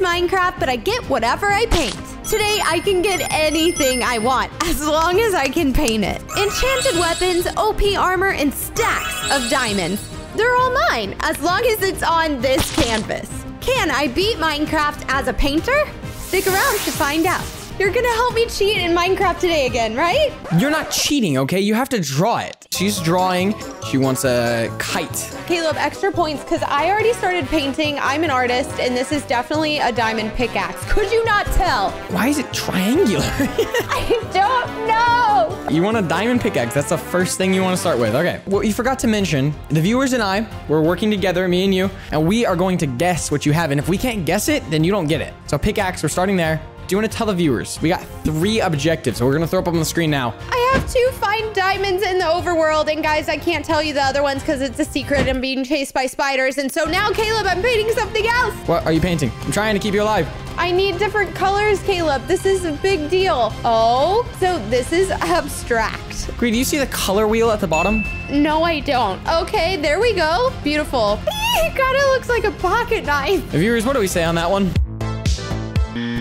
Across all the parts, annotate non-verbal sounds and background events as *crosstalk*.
Minecraft, but I get whatever I paint. Today, I can get anything I want, *laughs* as long as I can paint it. Enchanted weapons, OP armor, and stacks of diamonds. They're all mine, as long as it's on this canvas. Can I beat Minecraft as a painter? Stick around to find out. You're gonna help me cheat in Minecraft today again, right? You're not cheating, okay? You have to draw it. She's drawing. She wants a kite. Caleb, extra points because I already started painting. I'm an artist, and this is definitely a diamond pickaxe. Could you not tell? Why is it triangular? *laughs* I don't know. you want a diamond pickaxe. That's the first thing you want to start with. Okay. Well, you forgot to mention the viewers and I, we're working together, me and you, and we are going to guess what you have. And if we can't guess it, then you don't get it. So pickaxe, we're starting there. Do you want to tell the viewers? We got three objectives. So we're going to throw up on the screen now. I have to find diamonds in the overworld. And guys, I can't tell you the other ones because it's a secret. I'm being chased by spiders. And so now, Caleb, I'm painting something else. What are you painting? I'm trying to keep you alive. I need different colors, Caleb. This is a big deal. Oh, so this is abstract. Green, do you see the color wheel at the bottom? No, I don't. Okay, there we go. Beautiful. *laughs* It kind of looks like a pocket knife. The viewers, what do we say on that one?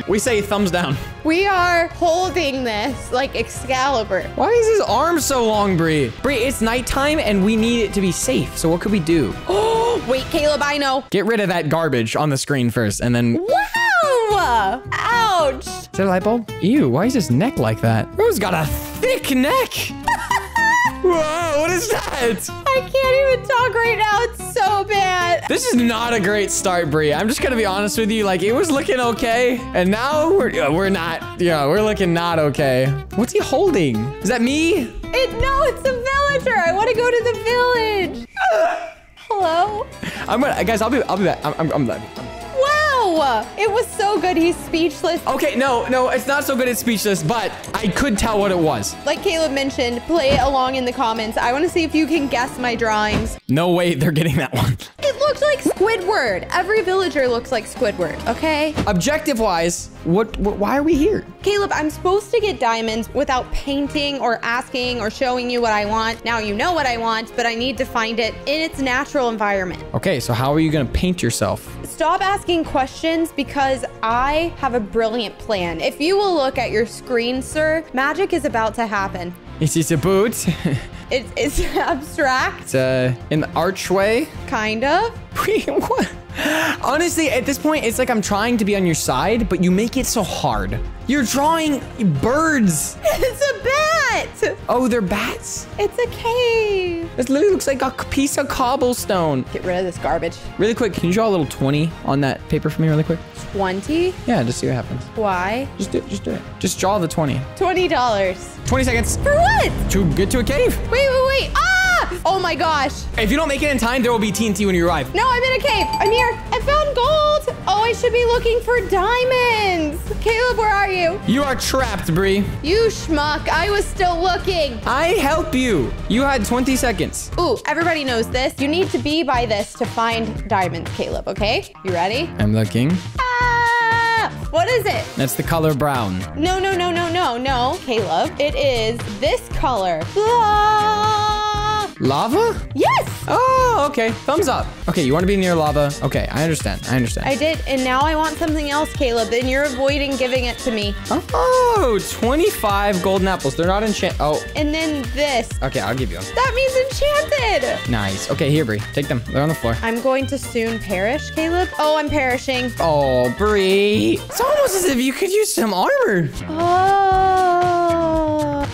We say thumbs down. We are holding this like Excalibur. Why is his arm so long, Bree? Bree, it's nighttime and we need it to be safe. So what could we do? Oh, *gasps* wait, Caleb, I know. Get rid of that garbage on the screen first and then... Wow! Ouch! Is that a light bulb? Ew, why is his neck like that? Bro's got a thick neck! *laughs* Whoa, what is that? I can't even talk right now. It's. This is not a great start, Bree. I'm just gonna be honest with you. Like, it was looking okay, and now we're we're not. Yeah, we're looking not okay. What's he holding? Is that me? It no, it's a villager. I want to go to the village. *laughs* Hello. I'm gonna, guys. I'll be I'll be back. I'm I'm, I'm done. Wow! It was so good. He's speechless. Okay, no, no, it's not so good at speechless, but I could tell what it was. Like Caleb mentioned, play it along in the comments. I want to see if you can guess my drawings. No way they're getting that one. *laughs* It looks like Squidward. Every villager looks like Squidward, okay? Objective-wise, what, what, why are we here? Caleb, I'm supposed to get diamonds without painting or asking or showing you what I want. Now you know what I want, but I need to find it in its natural environment. Okay, so how are you gonna paint yourself? Stop asking questions because I have a brilliant plan. If you will look at your screen, sir, magic is about to happen. Is this a boot? *laughs* It's, it's *laughs* abstract, it's uh, an archway. kind of. *laughs* What? Honestly, at this point, it's like I'm trying to be on your side, but you make it so hard. You're drawing birds. *laughs* It's a bat. Oh, they're bats? It's a cave. This literally looks like a piece of cobblestone. Get rid of this garbage. Really quick, can you draw a little 20 on that paper for me really quick? 20? Yeah, just see what happens. Why? Just do it, just do it. Just draw the 20. $20. 20 seconds For what? to get to a cave. Wait, wait, wait. Ah! Oh my gosh. If you don't make it in time, there will be TNT when you arrive. No, I'm in a cave. I'm here. I found gold. Oh, I should be looking for diamonds. Caleb, where are you? You are trapped, Bree. You schmuck. I was still looking. I help you. You had 20 seconds. Ooh, everybody knows this. You need to be by this to find diamonds, Caleb, okay? You ready? I'm looking. Ah! What is it? That's the color brown. No, no, no, no, no, no, Caleb. It is this color. Ah! Lava? Yes, Oh, okay. Thumbs up. Okay, you want to be near lava? Okay, I understand. I understand. I did. And now I want something else, Caleb. And you're avoiding giving it to me. Oh, 25 golden apples. They're not enchanted. Oh, And then this. okay, I'll give you them. That means enchanted. Nice. Okay, here, Bree. Take them. They're on the floor. I'm going to soon perish, Caleb. Oh, I'm perishing. Oh, Bree. It's almost as if you could use some armor. Oh.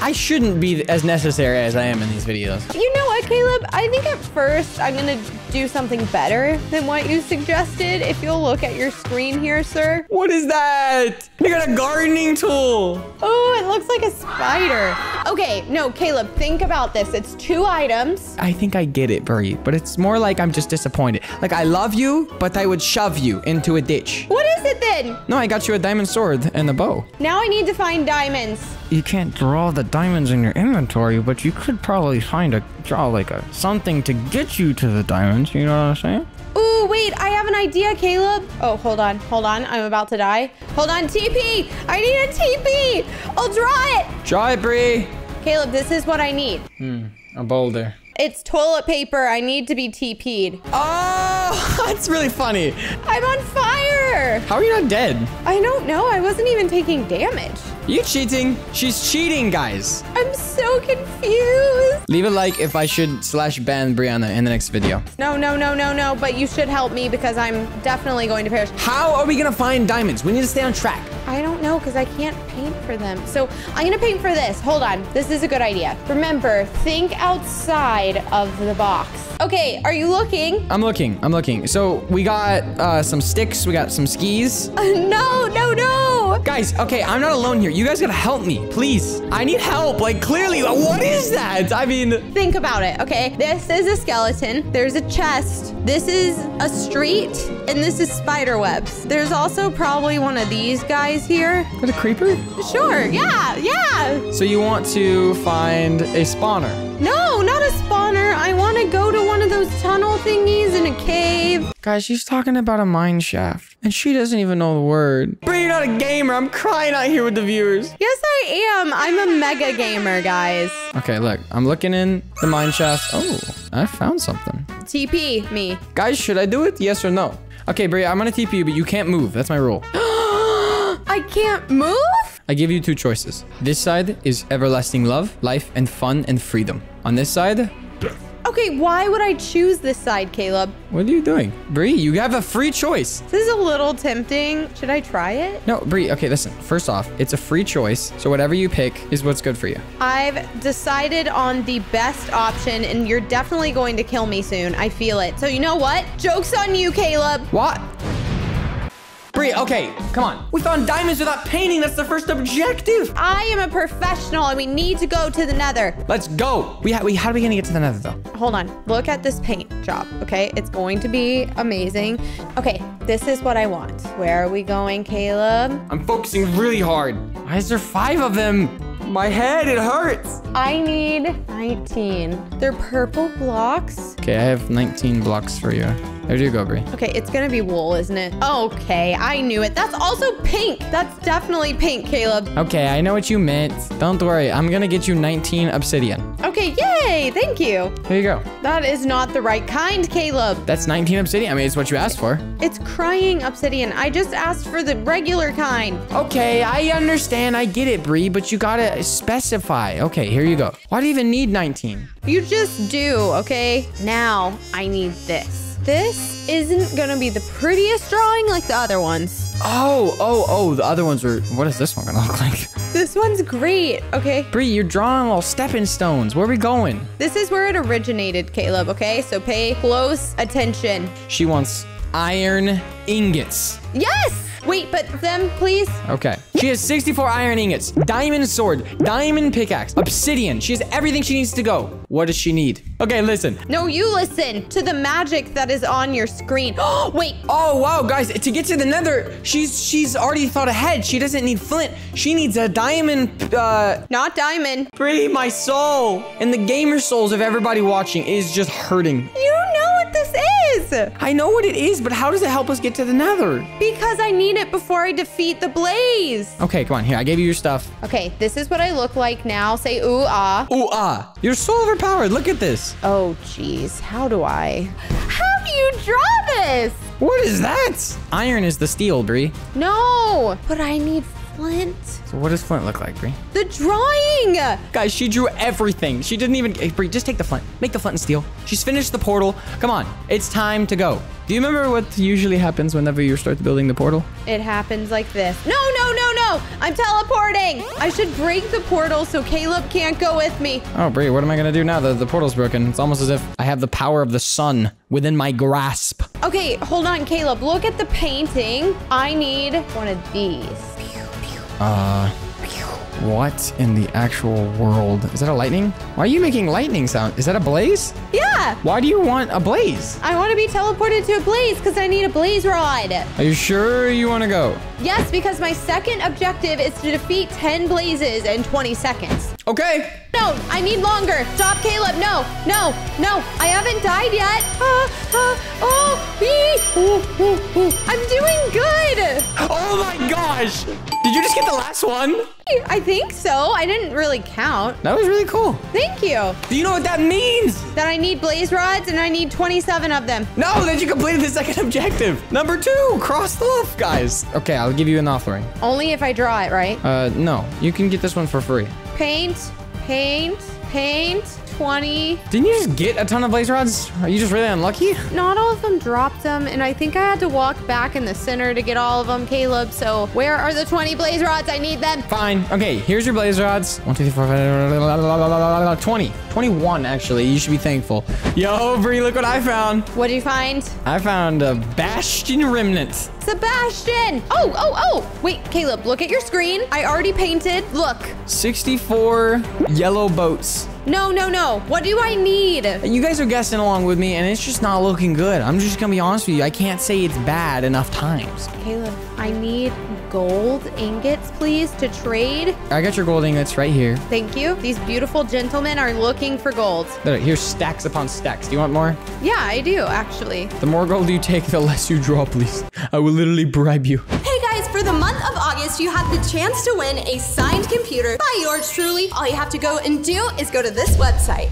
I shouldn't be as necessary as I am in these videos. You know what, Caleb? I think at first I'm going to do something better than what you suggested. If you'll look at your screen here, sir. What is that? You got a gardening tool. Oh, it looks like a spider. Okay, no, Caleb, think about this. It's two items. I think I get it, Bree, but it's more like I'm just disappointed. Like, I love you, but I would shove you into a ditch. What is then? No, I got you a diamond sword and a bow. Now I need to find diamonds. You can't draw the diamonds in your inventory, but you could probably find a draw like a something to get you to the diamonds. You know what I'm saying? Ooh, wait, I have an idea, Caleb. Oh, hold on, hold on. I'm about to die. Hold on, TP. I need a TP. I'll draw it. Draw it, Bree. Caleb, this is what I need. Hmm, A boulder. It's toilet paper. I need to be TP'd. Oh, *laughs* that's really funny. I'm on fire. How are you not dead? I don't know. I wasn't even taking damage. You cheating? She's cheating, guys. I'm so confused. Leave a like if I should slash ban Brianna in the next video. No, no, no, no, no. But you should help me because I'm definitely going to perish. How are we gonna find diamonds? We need to stay on track. I don't know because I can't paint for them. So I'm gonna paint for this. Hold on. This is a good idea. Remember, think outside of the box. Okay, are you looking? I'm looking. I'm looking. So we got uh, some sticks. We got some skis. Uh, *laughs* no, no, no. Guys, okay, I'm not alone here. You guys gotta help me, please. I need help. Like, clearly, what is that? I mean, Think about it, okay? This is a skeleton. There's a chest. This is a street. And this is spider webs. There's also probably one of these guys here. is that a creeper? Sure, yeah, yeah. So you want to find a spawner? No, not a spawner. I want to go to one of those tunnel thingies in a cave. Guys, she's talking about a mine shaft, and she doesn't even know the word. Brie, you're not a gamer. I'm crying out here with the viewers. Yes, I am. I'm a mega gamer, guys. Okay, look, I'm looking in the mine shaft. Oh, I found something. TP me. Guys, should I do it? Yes or no? Okay, Bria, I'm gonna TP you, but you can't move. That's my rule. *gasps* I can't move? I give you two choices. This side is everlasting love, life, and fun and freedom. On this side, Okay, why would I choose this side, Caleb? what are you doing? Bree, you have a free choice. This is a little tempting. Should I try it? No, Bree, okay, listen. First off, it's a free choice, so whatever you pick is what's good for you. I've decided on the best option, and you're definitely going to kill me soon. I feel it. So you know what? Joke's on you, Caleb. What? Brie, okay, come on. We found diamonds without painting. That's the first objective. I am a professional, and we need to go to the nether. Let's go. We, ha- we how are we gonna get to the nether though? Hold on. Look at this paint job, okay? It's going to be amazing. Okay, this is what I want. Where are we going, Caleb? I'm focusing really hard. Why is there five of them? My head, it hurts. I need 19. They're purple blocks. Okay, I have 19 blocks for you. There you go, Brie. Okay, it's gonna be wool, isn't it? Okay, I knew it. That's also pink. That's definitely pink, Caleb. Okay, I know what you meant. Don't worry, I'm gonna get you 19 obsidian. Okay, yay! Thank you. Here you go. That is not the right kind, Caleb. That's 19 obsidian. I mean, it's what you asked for. It's crying obsidian. I just asked for the regular kind. Okay, I understand. I get it, Brie, but you gotta specify. Okay, here you go. Why do you even need 19? You just do, okay? Now I need this. This isn't gonna be the prettiest drawing like the other ones. Oh, oh, oh, the other ones were. What is this one gonna look like? *laughs* This one's great, okay? Brie, you're drawing little stepping stones. Where are we going? This is where it originated, Caleb, okay? So pay close attention. She wants iron ingots. Yes! Wait, but them, please. Okay. She has 64 iron ingots, diamond sword, diamond pickaxe, obsidian. She has everything she needs to go. What does she need? Okay, listen. No, you listen to the magic that is on your screen. *gasps* Wait, Oh wow, guys! To get to the Nether, she's she's already thought ahead. She doesn't need flint. She needs a diamond. Uh, not diamond. Brie, my soul and the gamer souls of everybody watching is just hurting. You know what this is. I know what it is, but how does it help us get to the Nether? Because I need it before I defeat the blaze. Okay, come on. Here, I gave you your stuff. Okay, this is what I look like now. Say ooh ah. Ooh ah! You're so overpowered. Look at this. Oh, jeez. How do I? How do you draw this? What is that? Iron is the steel, Brie. No, but I need flint. So what does flint look like, Brie? The drawing. Guys, she drew everything. She didn't even. Hey, Brie, just take the flint. Make the flint and steel. She's finished the portal. Come on, it's time to go. Do you remember what usually happens whenever you start building the portal? It happens like this. No, no, no, no. I'm teleporting. I should break the portal so Caleb can't go with me. Oh, Brie, what am I gonna do now? The, the portal's broken. It's almost as if I have the power of the sun within my grasp. Okay, hold on, Caleb. Look at the painting. I need one of these. Uh, what in the actual world? Is that a lightning? Why are you making lightning sound? Is that a blaze? Yeah, Why do you want a blaze? I want to be teleported to a blaze because I need a blaze rod. Are you sure you want to go? Yes, because my second objective is to defeat 10 blazes in 20 seconds. Okay. No, I need longer. Stop, Caleb. No, no, no. I haven't died yet. Ah, ah, oh, ee, ooh, ooh, ooh. I'm doing good. Oh my gosh! Did you just get the last one? I think so. I didn't really count. That was really cool. Thank you. Do you know what that means? That I need blaze rods and I need 27 of them. No, that you completed the second *laughs* objective. Number two, cross the off, guys. Okay, I'll give you an offering. Only if I draw it, right? Uh, no, you can get this one for free. Paint, paint, paint, 20. Didn't you just get a ton of blaze rods? Are you just really unlucky? Not all of them dropped them, and I think I had to walk back in the center to get all of them, Caleb. So where are the 20 blaze rods? I need them. Fine. Okay, here's your blaze rods. One, two, three, four, five, 20. 21, actually. You should be thankful. Yo, Bree, look what I found. What'd you find? I found a Bastion Remnant. Sebastian! Oh, oh, oh! Wait, Caleb, look at your screen. I already painted. Look. 64 yellow boats. No, no, no. What do I need? You guys are guessing along with me, and it's just not looking good. I'm just gonna be honest with you. I can't say it's bad enough times. Caleb, I need gold ingots, please, to trade. I got your gold ingots right here. Thank you. These beautiful gentlemen are looking for gold. There, here's stacks upon stacks. Do you want more? Yeah, I do, actually. The more gold you take, the less you draw, please. I will literally bribe you. Hey guys, for the month of August, you have the chance to win a signed computer by yours truly. All you have to go and do is go to this website.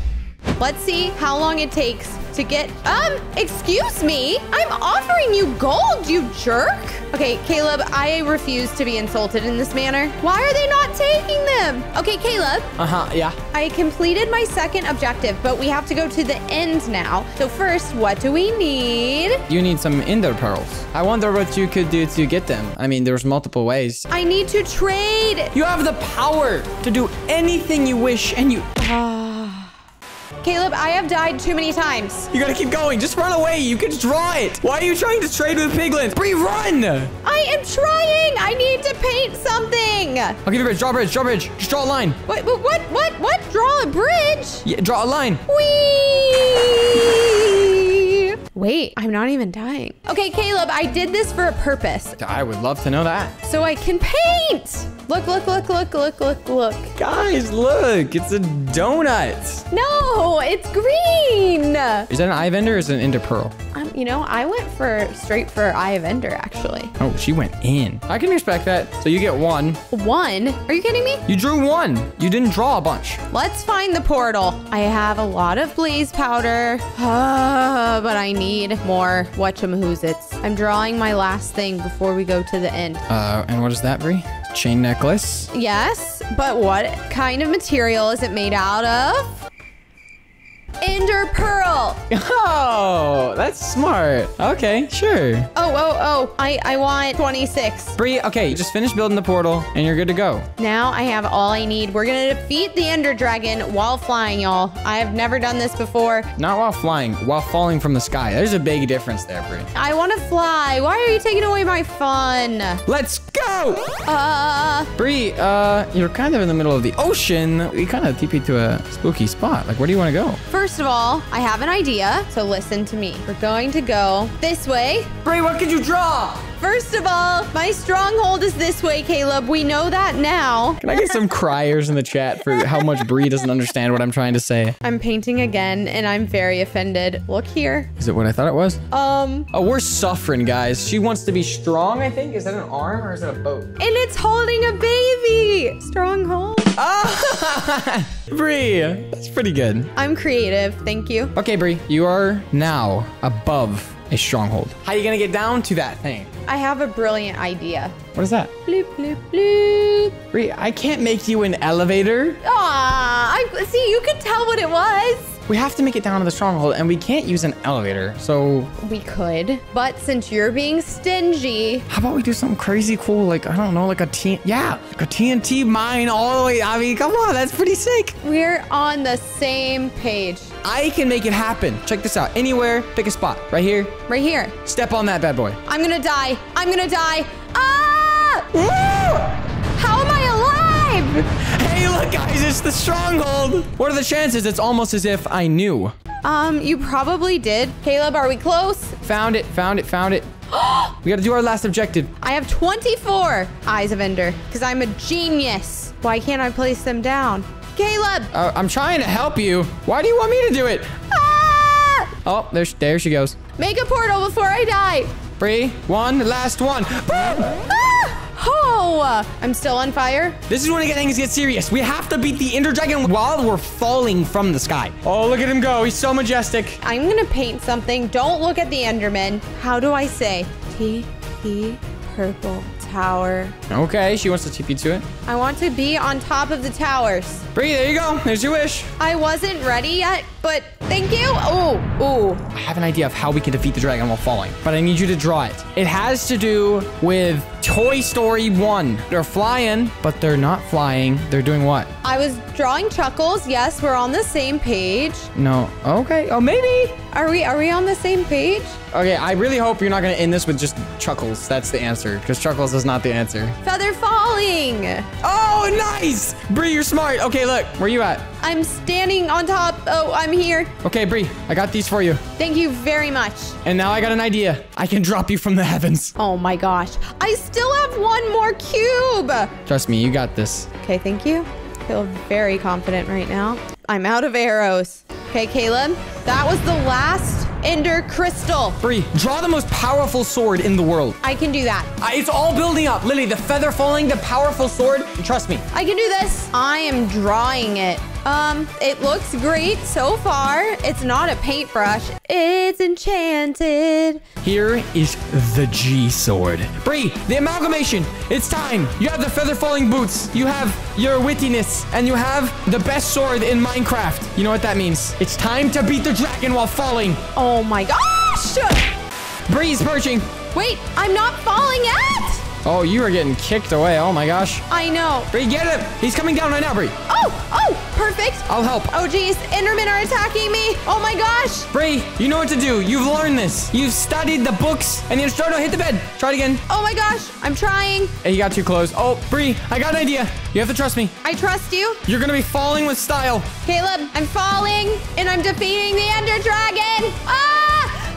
Let's see how long it takes to get. Um, excuse me. I'm offering you gold, you jerk. Okay, Caleb, I refuse to be insulted in this manner. Why are they not taking them? Okay, Caleb, Uh huh, yeah. I completed my second objective, but we have to go to the end now. So, first, what do we need? You need some ender pearls. I wonder what you could do to get them. I mean, there's multiple ways. I need to trade. You have the power to do anything you wish, and you. Caleb, I have died too many times. You gotta keep going. Just run away. You can draw it. Why are you trying to trade with piglins? Bree, run! I am trying. I need to paint something. I'll give you a bridge. Draw a bridge. Draw a bridge. Just draw a line. What, what, what, what, what? Draw a bridge? Yeah, draw a line. Whee! Wait, I'm not even dying. Okay, Caleb, I did this for a purpose. I would love to know that. So I can paint. Look, look, look, look, look, look, look. Guys, look. It's a donut. No, it's green. Is that an Eye of Ender or is it an ender pearl? Um, you know, I went for straight for Eye of Ender, actually. Oh, she went in. I can respect that. So you get one. One? Are you kidding me? You drew one. You didn't draw a bunch. Let's find the portal. I have a lot of blaze powder, uh, *sighs* but I need more whatchamahoozits. I'm drawing my last thing before we go to the end. Uh, and what is that, Bree? Chain necklace. Yes, but what kind of material is it made out of? Ender pearl. Oh, that's smart. Okay, sure. Oh, oh, oh. I, I want 26. Bree, okay, you just finish building the portal and you're good to go. Now I have all I need. We're gonna defeat the Ender Dragon while flying, y'all. I have never done this before. Not while flying, while falling from the sky. There's a big difference there, Bree. I wanna fly. Why are you taking away my fun? Let's go! Uh, Bree, uh, you're kind of in the middle of the ocean. We kind of TP to a spooky spot. Like, where do you want to go? first of all, I have an idea, so listen to me. We're going to go this way. Bray, what could you draw? First of all, my stronghold is this way, Caleb. We know that now. Can I get some criers in the chat for how much Bree doesn't understand what I'm trying to say? I'm painting again, and I'm very offended. Look here. Is it what I thought it was? Um, Oh, we're suffering, guys. She wants to be strong, I think. Is that an arm or is it a boat? and it's holding a baby. Stronghold. Ah! *laughs* Bree, that's pretty good. I'm creative. Thank you. Okay, Bree, you are now above a stronghold. How are you gonna get down to that thing? I have a brilliant idea. What is that? Bloop, bloop, bloop. Bree, I can't make you an elevator. Aw, I see. You could tell what it was. We have to make it down to the stronghold, and we can't use an elevator. So, We could, but since you're being stingy, how about we do something crazy cool? Like, I don't know, like a T, yeah, like a TNT mine all the way. I mean, come on, that's pretty sick. we're on the same page. I can make it happen. Check this out. Anywhere, pick a spot. Right here. Right here. Step on that bad boy. I'm gonna die. I'm gonna die. Ah! I alive? Hey, look, guys, it's the stronghold. What are the chances? It's almost as if I knew. Um, you probably did. Caleb, are we close? Found it, found it, found it. *gasps* we gotta do our last objective. I have 24 Eyes of Ender because I'm a genius. Why can't I place them down? Caleb! Uh, I'm trying to help you. Why do you want me to do it? Ah! Oh, there, there she goes. Make a portal before I die. Bree, one, last one. Boom! Ah! Oh, I'm still on fire. This is when things get serious. We have to beat the Ender Dragon while we're falling from the sky. Oh, look at him go. He's so majestic. I'm gonna paint something. Don't look at the Enderman. How do I say? T P purple tower. Okay, she wants to TP to it. I want to be on top of the towers. Bree, there you go. There's your wish. I wasn't ready yet, but thank you. Oh, oh. I have an idea of how we can defeat the dragon while falling, but I need you to draw it. It has to do with Toy Story 1. They're flying, but they're not flying. They're doing what? I was drawing Chuckles. Yes, we're on the same page. No. Okay. Oh, maybe. Are we are we on the same page? Okay, I really hope you're not going to end this with just Chuckles. That's the answer, because Chuckles is not the answer. Feather falling. Oh, nice! Bree, you're smart. Okay, look. Where you at? I'm standing on top. Oh, I'm here. Okay, Bree, I got these for you. Thank you very much. And now I got an idea. I can drop you from the heavens. Oh my gosh. I still have one more cube. Trust me, you got this. Okay, thank you. I feel very confident right now. I'm out of arrows. Okay, Caleb, that was the last Ender Crystal. Bree, draw the most powerful sword in the world. I can do that. Uh, it's all building up. Lily, the feather falling, the powerful sword. Trust me. I can do this. I am drawing it. Um, it looks great so far. It's not a paintbrush. It's enchanted. Here is the G sword. Bree, the amalgamation. It's time. You have the feather falling boots. You have your wittiness. And you have the best sword in Minecraft. You know what that means. It's time to beat the dragon while falling. Oh my gosh! Bree's perching. Wait, I'm not falling yet! Oh, you are getting kicked away. Oh my gosh. I know. Bree, get him. He's coming down right now, Bree. Oh, oh, perfect. I'll help. Oh geez, Endermen are attacking me. Oh my gosh. Bree, you know what to do. You've learned this. You've studied the books and start to hit the bed. Try it again. Oh my gosh, I'm trying. Hey, you got too close. Oh, Bree, I got an idea. You have to trust me. I trust you. You're gonna be falling with style. Caleb, I'm falling and I'm defeating the Ender Dragon. Ah!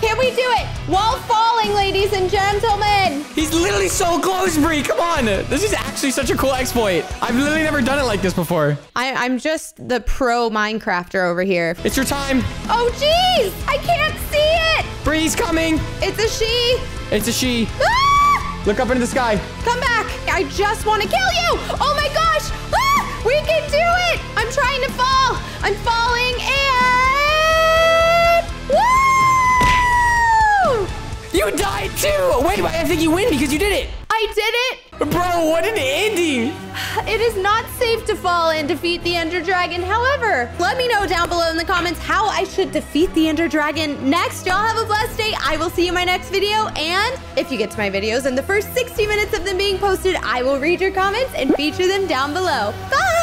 Can we do it while falling, ladies and gentlemen? He's literally so close, Bree. Come on. This is actually such a cool exploit. I've literally never done it like this before. I, I'm just the pro Minecrafter over here. It's your time. Oh, jeez. I can't see it. Bree's coming. It's a she. It's a she. Ah! Look up into the sky. Come back. I just want to kill you. Oh my gosh. Think you win because you did it. I did it. Bro, what an ending. *sighs* It is not safe to fall and defeat the Ender Dragon. However, let me know down below in the comments how I should defeat the Ender Dragon next. Y'all have a blessed day. I will see you in my next video. And if you get to my videos in the first 60 minutes of them being posted, I will read your comments and feature them down below. Bye!